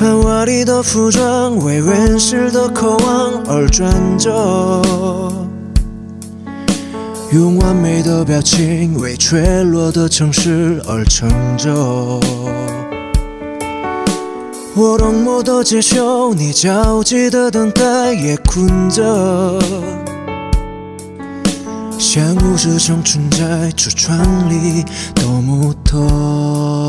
繁华里的服装，为原始的渴望而转折。用完美的表情，为坠落的城市而撑着。我冷漠的接受你焦急的等待，也困着。像无知生存在橱窗里的木头。